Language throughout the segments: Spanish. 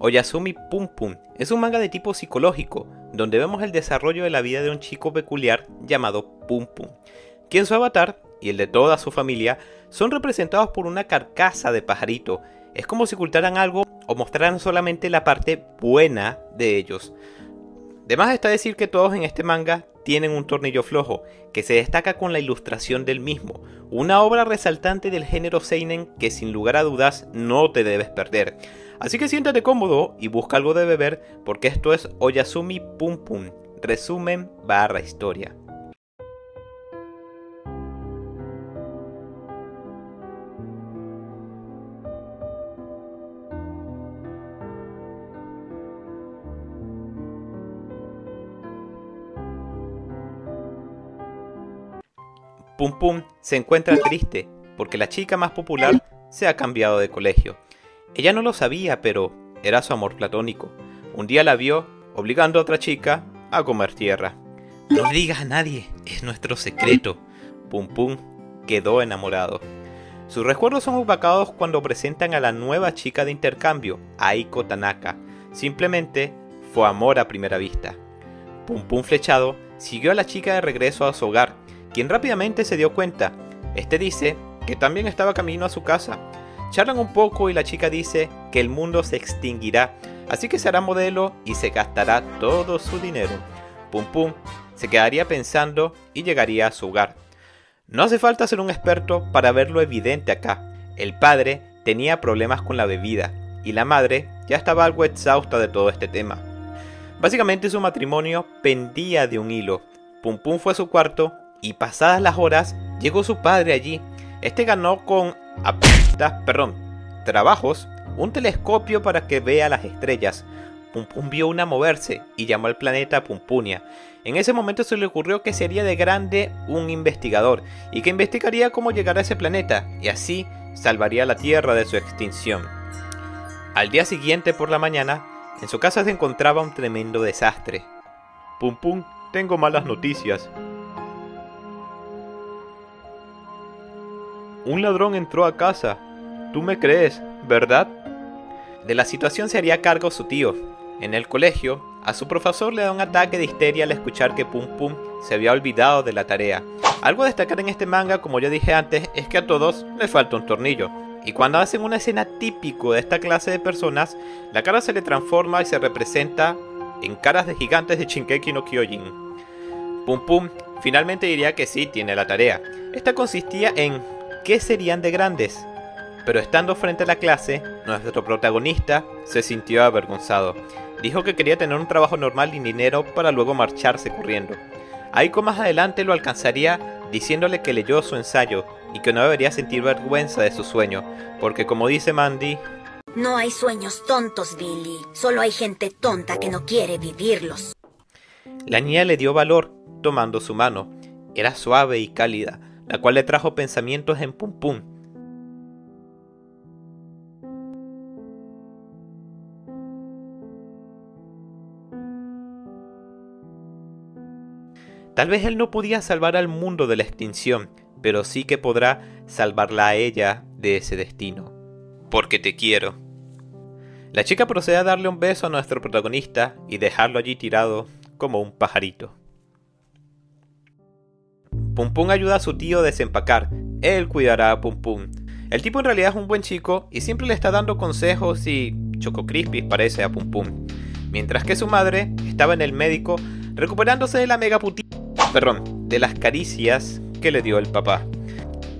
Oyasumi Pum Pum es un manga de tipo psicológico, donde vemos el desarrollo de la vida de un chico peculiar llamado Pum Pum, quien su avatar y el de toda su familia son representados por una carcasa de pajarito. Es como si ocultaran algo o mostraran solamente la parte buena de ellos. Además está decir que todos en este manga tienen un tornillo flojo, que se destaca con la ilustración del mismo, una obra resaltante del género seinen que sin lugar a dudas no te debes perder. Así que siéntate cómodo y busca algo de beber porque esto es Oyasumi Pum Pum, resumen barra historia. Pum Pum se encuentra triste porque la chica más popular se ha cambiado de colegio. Ella no lo sabía, pero era su amor platónico. Un día la vio obligando a otra chica a comer tierra. No digas a nadie, es nuestro secreto. Pum Pum quedó enamorado. Sus recuerdos son opacados cuando presentan a la nueva chica de intercambio, Aiko Tanaka. Simplemente fue amor a primera vista. Pum Pum flechado siguió a la chica de regreso a su hogar quien rápidamente se dio cuenta. Este dice que también estaba camino a su casa. Charlan un poco y la chica dice que el mundo se extinguirá, así que será modelo y se gastará todo su dinero. Pum Pum se quedaría pensando y llegaría a su hogar. No hace falta ser un experto para ver lo evidente acá. El padre tenía problemas con la bebida y la madre ya estaba algo exhausta de todo este tema. Básicamente su matrimonio pendía de un hilo. Pum Pum fue a su cuarto y pasadas las horas llegó su padre allí. Este ganó con perdón, trabajos un telescopio para que vea las estrellas. Pum Pum vio una moverse y llamó al planeta Pumpunia. En ese momento se le ocurrió que sería de grande un investigador y que investigaría cómo llegar a ese planeta y así salvaría a la Tierra de su extinción. Al día siguiente por la mañana, en su casa se encontraba un tremendo desastre. Pum Pum, tengo malas noticias, Un ladrón entró a casa. Tú me crees, ¿verdad? De la situación se haría cargo su tío. En el colegio, a su profesor le da un ataque de histeria al escuchar que Pum Pum se había olvidado de la tarea. Algo a destacar en este manga, como ya dije antes, es que a todos les falta un tornillo. Y cuando hacen una escena típico de esta clase de personas, la cara se le transforma y se representa en caras de gigantes de Shinkeki no Kyojin. Pum Pum finalmente diría que sí tiene la tarea. Esta consistía en qué serían de grandes. Pero estando frente a la clase, nuestro protagonista se sintió avergonzado. Dijo que quería tener un trabajo normal y dinero para luego marcharse corriendo. Aiko más adelante lo alcanzaría diciéndole que leyó su ensayo y que no debería sentir vergüenza de su sueño, porque como dice Mandy, no hay sueños tontos, Billy. Solo hay gente tonta que no quiere vivirlos. La niña le dio valor tomando su mano. Era suave y cálida, la cual le trajo pensamientos en Pum Pum. Tal vez él no podía salvar al mundo de la extinción, pero sí que podrá salvarla a ella de ese destino. Porque te quiero. La chica procede a darle un beso a nuestro protagonista y dejarlo allí tirado como un pajarito. Pum Pum ayuda a su tío a desempacar. Él cuidará a Pum Pum. El tipo en realidad es un buen chico y siempre le está dando consejos y Choco Crispy parece a Pum Pum. Mientras que su madre estaba en el médico recuperándose de la mega perdón, de las caricias que le dio el papá.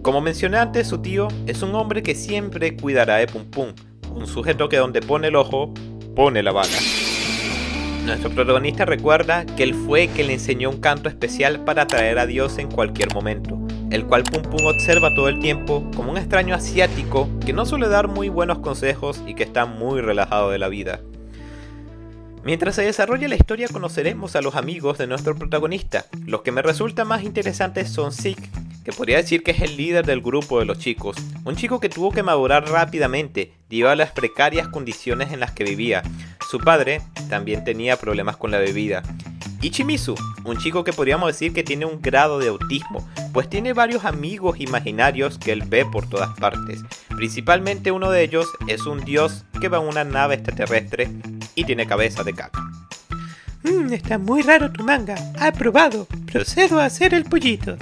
Como mencioné antes, su tío es un hombre que siempre cuidará de Pum Pum, un sujeto que donde pone el ojo, pone la bala. Nuestro protagonista recuerda que él fue quien le enseñó un canto especial para atraer a Dios en cualquier momento, el cual Pum Pum observa todo el tiempo como un extraño asiático que no suele dar muy buenos consejos y que está muy relajado de la vida. Mientras se desarrolla la historia conoceremos a los amigos de nuestro protagonista. Los que me resultan más interesantes son Zeke, que podría decir que es el líder del grupo de los chicos. Un chico que tuvo que madurar rápidamente debido a las precarias condiciones en las que vivía. Su padre también tenía problemas con la bebida. Ichimizu, un chico que podríamos decir que tiene un grado de autismo, pues tiene varios amigos imaginarios que él ve por todas partes. Principalmente uno de ellos es un dios que va en una nave extraterrestre y tiene cabeza de caca. Mmm, está muy raro tu manga. Aprobado. Procedo a hacer el pollito.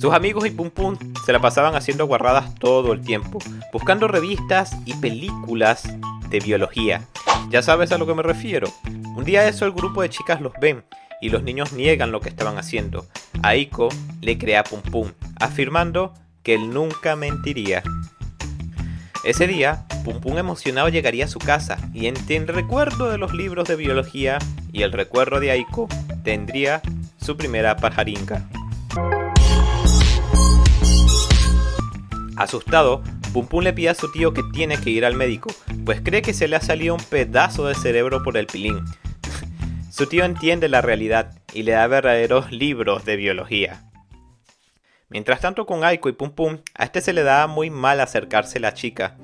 Sus amigos y Pum Pum se la pasaban haciendo guarradas todo el tiempo, buscando revistas y películas de biología. Ya sabes a lo que me refiero. Un día eso el grupo de chicas los ven y los niños niegan lo que estaban haciendo. Aiko le crea Pum Pum, afirmando que él nunca mentiría. Ese día, Pum Pum emocionado llegaría a su casa y entre el recuerdo de los libros de biología y el recuerdo de Aiko tendría su primera pajaringa. Asustado, Pum Pum le pide a su tío que tiene que ir al médico, pues cree que se le ha salido un pedazo de cerebro por el pilín. su tío entiende la realidad y le da verdaderos libros de biología. Mientras tanto con Aiko y Pum Pum, a este se le da muy mal acercarse la chica.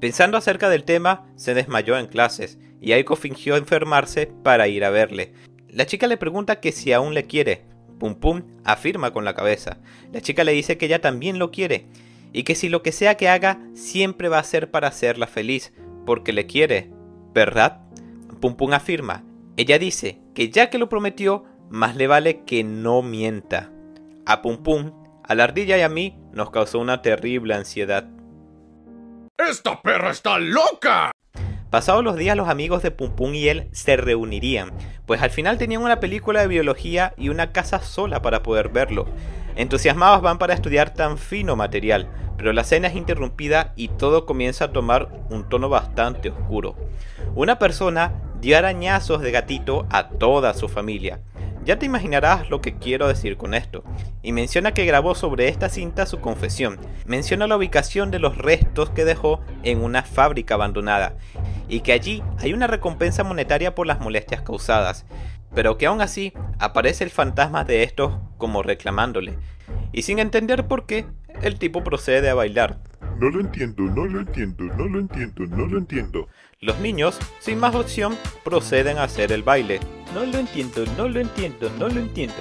Pensando acerca del tema, se desmayó en clases, y Aiko fingió enfermarse para ir a verle. La chica le pregunta que si aún le quiere. Pum Pum afirma con la cabeza. La chica le dice que ella también lo quiere, y que si lo que sea que haga siempre va a ser para hacerla feliz, porque le quiere, ¿verdad? Pum Pum afirma. Ella dice que ya que lo prometió, más le vale que no mienta. A Pum Pum, a la ardilla y a mí nos causó una terrible ansiedad. ¡Esta perra está loca! Pasados los días los amigos de Pum Pum y él se reunirían, pues al final tenían una película de biología y una casa sola para poder verlo. Entusiasmados van para estudiar tan fino material, pero la cena es interrumpida y todo comienza a tomar un tono bastante oscuro. Una persona dio arañazos de gatito a toda su familia. Ya te imaginarás lo que quiero decir con esto. Y menciona que grabó sobre esta cinta su confesión. Menciona la ubicación de los restos que dejó en una fábrica abandonada. Y que allí hay una recompensa monetaria por las molestias causadas pero que aún así aparece el fantasma de estos como reclamándole. Y sin entender por qué, el tipo procede a bailar. No lo entiendo, no lo entiendo, no lo entiendo, no lo entiendo. Los niños, sin más opción, proceden a hacer el baile. No lo entiendo, no lo entiendo, no lo entiendo.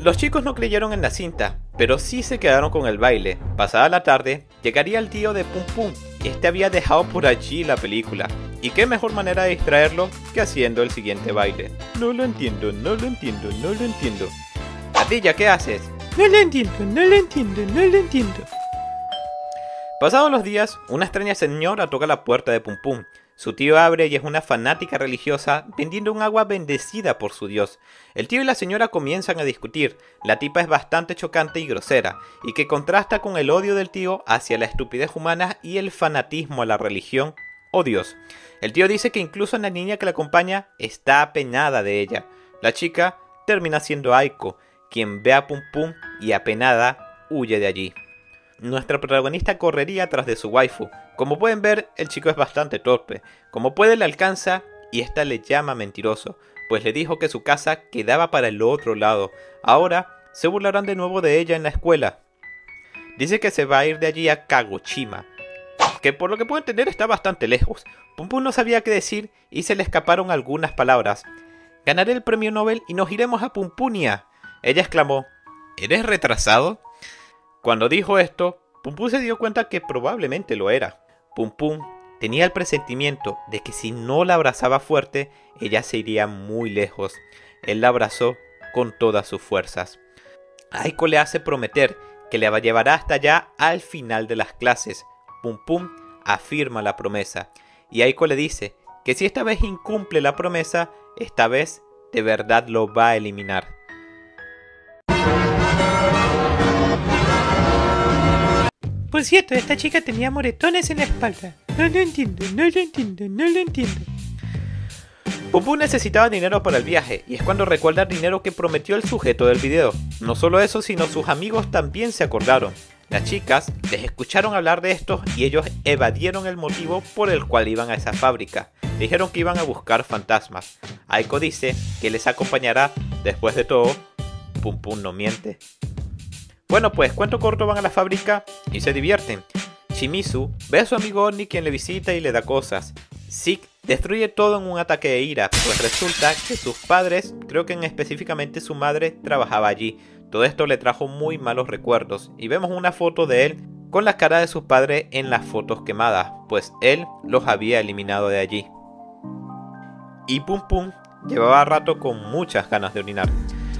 Los chicos no creyeron en la cinta, pero sí se quedaron con el baile. Pasada la tarde, llegaría el tío de Pum Pum, y este había dejado por allí la película. Y qué mejor manera de distraerlo que haciendo el siguiente baile. No lo entiendo, no lo entiendo, no lo entiendo. Ardilla, ¿qué haces? No lo entiendo, no lo entiendo, no lo entiendo. Pasados los días, una extraña señora toca la puerta de Pum Pum. Su tío abre y es una fanática religiosa vendiendo un agua bendecida por su dios. El tío y la señora comienzan a discutir. La tipa es bastante chocante y grosera, y que contrasta con el odio del tío hacia la estupidez humana y el fanatismo a la religión o dios. El tío dice que incluso la niña que la acompaña está apenada de ella. La chica termina siendo Aiko, quien ve a Pum Pum y apenada huye de allí. Nuestra protagonista correría tras de su waifu. Como pueden ver, el chico es bastante torpe. Como puede le alcanza y esta le llama mentiroso, pues le dijo que su casa quedaba para el otro lado. Ahora se burlarán de nuevo de ella en la escuela. Dice que se va a ir de allí a Kagoshima, que por lo que puedo entender está bastante lejos. Pum Pum no sabía qué decir y se le escaparon algunas palabras. Ganaré el premio Nobel y nos iremos a Pumpunia. Ella exclamó, ¿Eres retrasado? Cuando dijo esto, Pum Pum se dio cuenta que probablemente lo era. Pum Pum tenía el presentimiento de que si no la abrazaba fuerte, ella se iría muy lejos. Él la abrazó con todas sus fuerzas. Aiko le hace prometer que le llevará hasta allá al final de las clases. Pum Pum afirma la promesa. Y Aiko le dice que si esta vez incumple la promesa, esta vez de verdad lo va a eliminar. Por cierto, esta chica tenía moretones en la espalda. No lo entiendo, no lo entiendo, no lo entiendo. Pum necesitaba dinero para el viaje y es cuando recuerda el dinero que prometió el sujeto del video. No solo eso, sino sus amigos también se acordaron. Las chicas les escucharon hablar de esto y ellos evadieron el motivo por el cual iban a esa fábrica. Dijeron que iban a buscar fantasmas. Aiko dice que les acompañará. Después de todo, Pum Pum no miente. Bueno pues, cuento corto van a la fábrica y se divierten. Shimizu ve a su amigo Oni quien le visita y le da cosas. Zeke destruye todo en un ataque de ira, pues resulta que sus padres, creo que en específicamente su madre, trabajaba allí. Todo esto le trajo muy malos recuerdos y vemos una foto de él con la cara de su padre en las fotos quemadas, pues él los había eliminado de allí. Y Pum Pum llevaba rato con muchas ganas de orinar.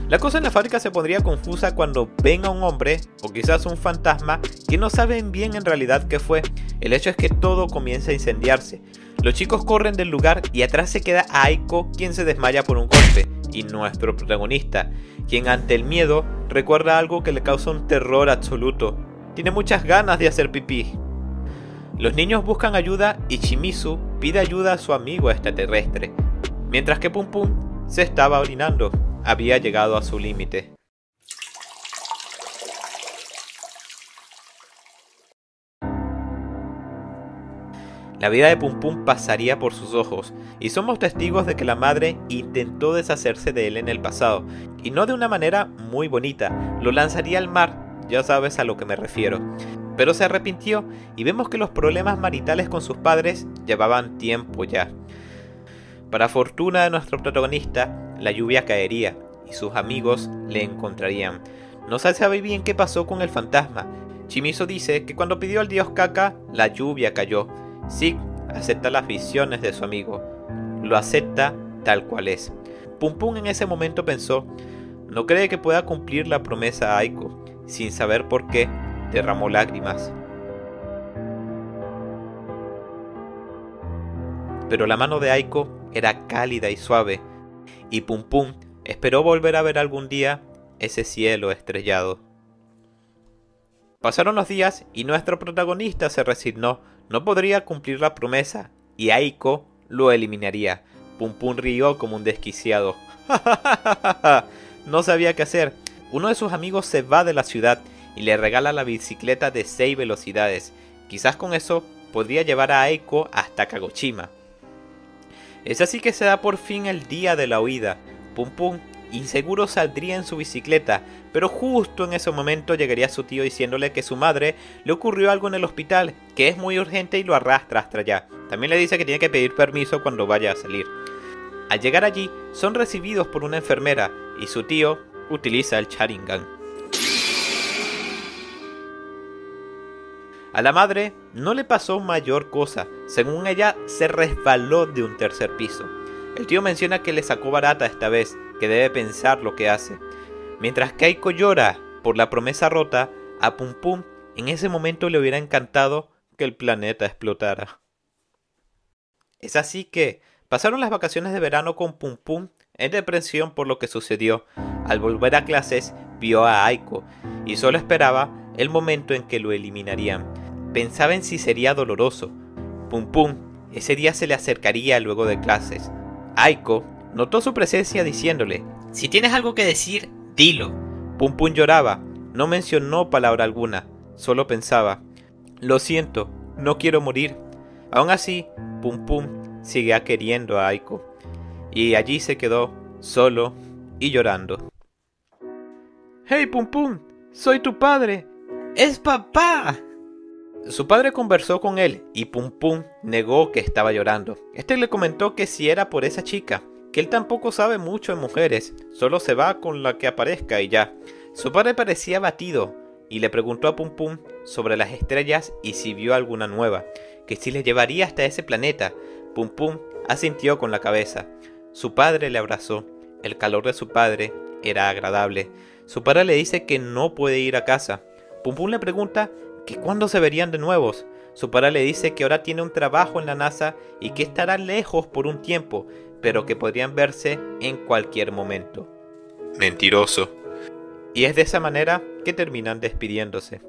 La cosa en la fábrica se pondría confusa cuando ven a un hombre, o quizás un fantasma, que no saben bien en realidad qué fue. El hecho es que todo comienza a incendiarse. Los chicos corren del lugar y atrás se queda Aiko, quien se desmaya por un golpe, y nuestro protagonista, quien ante el miedo recuerda algo que le causa un terror absoluto. Tiene muchas ganas de hacer pipí. Los niños buscan ayuda y Chimizu pide ayuda a su amigo extraterrestre, mientras que Pum Pum se estaba orinando había llegado a su límite. La vida de Pum Pum pasaría por sus ojos, y somos testigos de que la madre intentó deshacerse de él en el pasado, y no de una manera muy bonita, lo lanzaría al mar, ya sabes a lo que me refiero. Pero se arrepintió y vemos que los problemas maritales con sus padres llevaban tiempo ya. Para fortuna de nuestro protagonista, la lluvia caería y sus amigos le encontrarían. No se sabe bien qué pasó con el fantasma. Chimizo dice que cuando pidió al dios Kaka, la lluvia cayó. Sig acepta las visiones de su amigo. Lo acepta tal cual es. Pum Pum en ese momento pensó, no cree que pueda cumplir la promesa a Aiko. Sin saber por qué, derramó lágrimas. Pero la mano de Aiko era cálida y suave, y Pum Pum esperó volver a ver algún día ese cielo estrellado. Pasaron los días y nuestro protagonista se resignó, no podría cumplir la promesa y Aiko lo eliminaría. Pum Pum rió como un desquiciado. no sabía qué hacer. Uno de sus amigos se va de la ciudad y le regala la bicicleta de 6 velocidades. Quizás con eso podría llevar a Aiko hasta Kagoshima. Es así que se da por fin el día de la huida. Pum Pum inseguro saldría en su bicicleta, pero justo en ese momento llegaría su tío diciéndole que su madre le ocurrió algo en el hospital, que es muy urgente y lo arrastra hasta allá. También le dice que tiene que pedir permiso cuando vaya a salir. Al llegar allí, son recibidos por una enfermera y su tío utiliza el Sharingan. A la madre no le pasó mayor cosa, según ella se resbaló de un tercer piso. El tío menciona que le sacó barata esta vez, que debe pensar lo que hace. Mientras Keiko llora por la promesa rota, a Pum Pum en ese momento le hubiera encantado que el planeta explotara. Es así que pasaron las vacaciones de verano con Pum Pum en depresión por lo que sucedió. Al volver a clases vio a Aiko y solo esperaba el momento en que lo eliminarían. Pensaba en si sería doloroso. Pum Pum, ese día se le acercaría luego de clases. Aiko notó su presencia diciéndole, si tienes algo que decir, dilo. Pum Pum lloraba, no mencionó palabra alguna, solo pensaba, lo siento, no quiero morir. Aún así, Pum Pum seguía queriendo a Aiko. Y allí se quedó, solo y llorando. ¡Hey, Pum Pum! ¡Soy tu padre! ¡Es papá! Su padre conversó con él y Pum Pum negó que estaba llorando. Este le comentó que si era por esa chica, que él tampoco sabe mucho en mujeres, solo se va con la que aparezca y ya. Su padre parecía abatido y le preguntó a Pum Pum sobre las estrellas y si vio alguna nueva, que si le llevaría hasta ese planeta. Pum Pum asintió con la cabeza. Su padre le abrazó. El calor de su padre era agradable. Su padre le dice que no puede ir a casa. Pum Pum le pregunta que cuándo se verían de nuevos. Su padre le dice que ahora tiene un trabajo en la NASA y que estará lejos por un tiempo, pero que podrían verse en cualquier momento. Mentiroso. Y es de esa manera que terminan despidiéndose.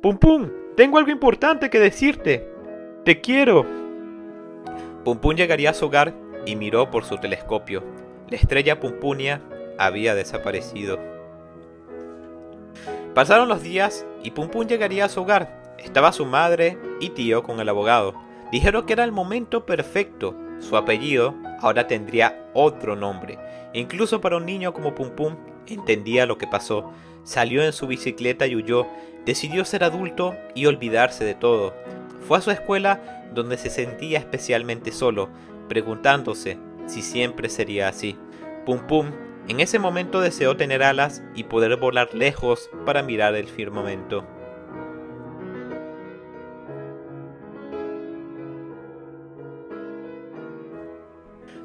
Pum Pum, tengo algo importante que decirte. Te quiero. Pum Pum llegaría a su hogar y miró por su telescopio. La estrella Pumpunia había desaparecido. Pasaron los días y Pum Pum llegaría a su hogar. Estaba su madre y tío con el abogado. Dijeron que era el momento perfecto. Su apellido ahora tendría otro nombre. Incluso para un niño como Pum Pum entendía lo que pasó. Salió en su bicicleta y huyó. Decidió ser adulto y olvidarse de todo. Fue a su escuela donde se sentía especialmente solo, preguntándose si siempre sería así. Pum Pum en ese momento deseó tener alas y poder volar lejos para mirar el firmamento.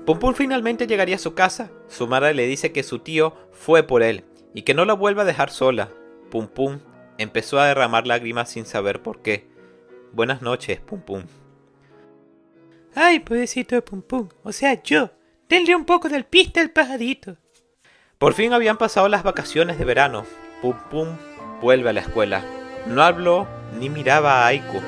Pum Pum finalmente llegaría a su casa. Su madre le dice que su tío fue por él y que no la vuelva a dejar sola. Pum Pum empezó a derramar lágrimas sin saber por qué. Buenas noches, Pum Pum. Ay, pobrecito de Pum Pum. O sea, yo. Denle un poco del piste al pajarito. Por fin habían pasado las vacaciones de verano. Pum Pum vuelve a la escuela. No habló ni miraba a Aiko.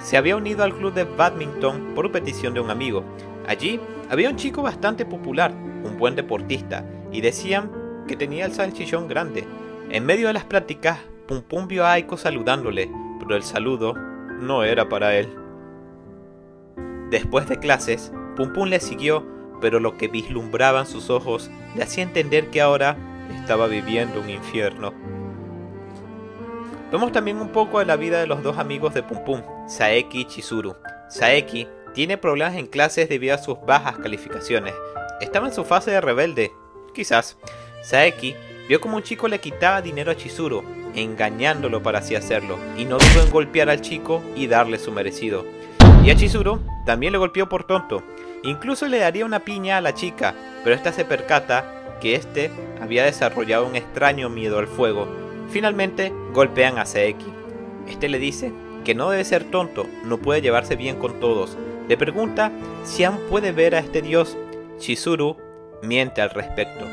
Se había unido al club de badminton por petición de un amigo. Allí había un chico bastante popular, un buen deportista, y decían que tenía el salchichón grande. En medio de las prácticas, Pum Pum vio a Aiko saludándole, pero el saludo no era para él. Después de clases, Pum Pum le siguió, pero lo que vislumbraban sus ojos le hacía entender que ahora estaba viviendo un infierno. Vemos también un poco de la vida de los dos amigos de Pum Pum, Saeki y Chizuru. Saeki tiene problemas en clases debido a sus bajas calificaciones. Estaba en su fase de rebelde, quizás. Saeki vio como un chico le quitaba dinero a Chizuru, engañándolo para así hacerlo, y no dudó en golpear al chico y darle su merecido. Y a Chizuru también le golpeó por tonto. Incluso le daría una piña a la chica, pero esta se percata que este había desarrollado un extraño miedo al fuego. Finalmente golpean a Saeki. Este le dice que no debe ser tonto, no puede llevarse bien con todos. Le pregunta si aún puede ver a este dios. Chizuru miente al respecto.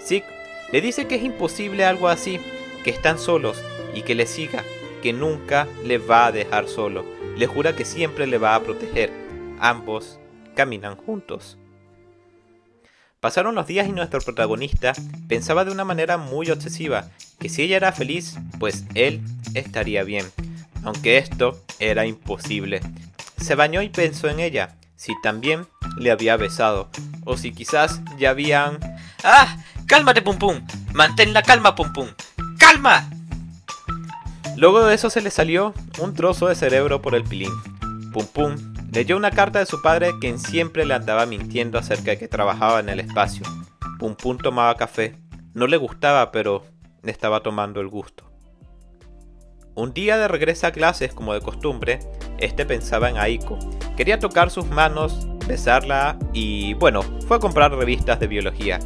Zeke le dice que es imposible algo así, que están solos y que le siga, que nunca le va a dejar solo. Le jura que siempre le va a proteger. Ambos caminan juntos. Pasaron los días y nuestro protagonista pensaba de una manera muy obsesiva que si ella era feliz, pues él estaría bien. Aunque esto era imposible. Se bañó y pensó en ella, si también le había besado, o si quizás ya habían... ¡Ah! ¡Cálmate, Pum Pum! ¡Mantén la calma, Pum Pum! ¡Calma! Luego de eso se le salió un trozo de cerebro por el pilín. Pum Pum leyó una carta de su padre quien siempre le andaba mintiendo acerca de que trabajaba en el espacio. Pum Pum tomaba café. No le gustaba, pero le estaba tomando el gusto. Un día de regreso a clases como de costumbre, este pensaba en Aiko. Quería tocar sus manos, besarla y bueno, fue a comprar revistas de biología.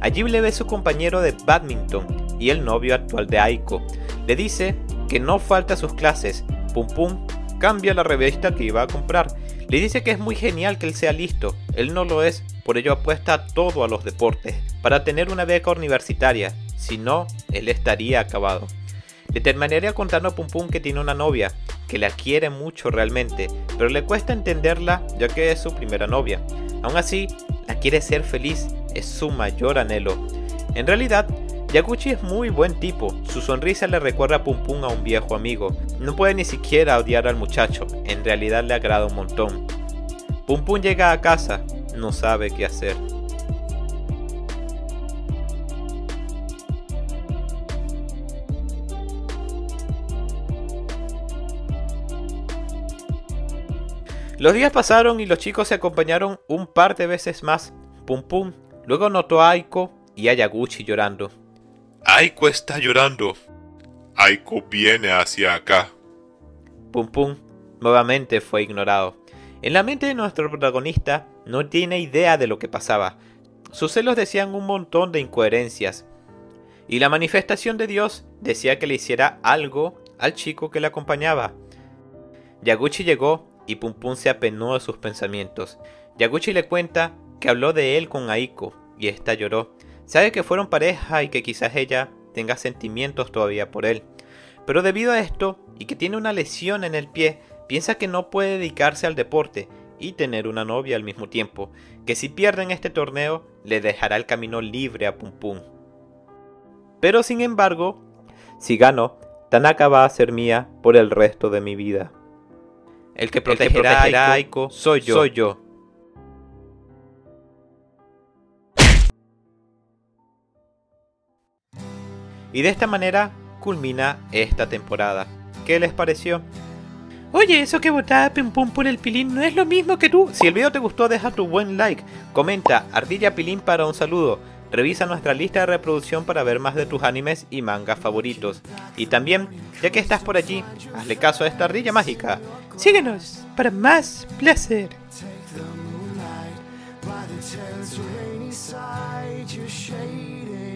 Allí le ve su compañero de badminton y el novio actual de Aiko. Le dice que no falta a sus clases. Pum Pum cambia la revista que iba a comprar. Le dice que es muy genial que él sea listo. Él no lo es, por ello apuesta todo a los deportes, para tener una beca universitaria. Si no, él estaría acabado. Le terminaría contando a Pum Pum que tiene una novia, que la quiere mucho realmente, pero le cuesta entenderla ya que es su primera novia. Aún así, la quiere ser feliz, es su mayor anhelo. En realidad, Yaguchi es muy buen tipo, su sonrisa le recuerda a Pum Pum a un viejo amigo. No puede ni siquiera odiar al muchacho, en realidad le agrada un montón. Pum Pum llega a casa, no sabe qué hacer. Los días pasaron y los chicos se acompañaron un par de veces más. Pum Pum luego notó a Aiko y a Yaguchi llorando. Aiko está llorando. Aiko viene hacia acá. Pum Pum nuevamente fue ignorado. En la mente de nuestro protagonista no tiene idea de lo que pasaba. Sus celos decían un montón de incoherencias. Y la manifestación de Dios decía que le hiciera algo al chico que le acompañaba. Yaguchi llegó y Pum Pum se apenó de sus pensamientos. Yaguchi le cuenta que habló de él con Aiko y ésta lloró. Sabe que fueron pareja y que quizás ella tenga sentimientos todavía por él. Pero debido a esto y que tiene una lesión en el pie, piensa que no puede dedicarse al deporte y tener una novia al mismo tiempo, que si pierden este torneo le dejará el camino libre a Pum Pum. Pero sin embargo, si gano, Tanaka va a ser mía por el resto de mi vida. El que protegerá, a Aiko soy yo. Soy yo. Y de esta manera culmina esta temporada. ¿Qué les pareció? Oye, eso que votaba Pum Pum por el pilín no es lo mismo que tú. Si el video te gustó, deja tu buen like. Comenta Ardilla Pilín para un saludo. Revisa nuestra lista de reproducción para ver más de tus animes y mangas favoritos. Y también, ya que estás por allí, hazle caso a esta ardilla mágica. Síguenos para más placer. Take the tense rainy side you're shading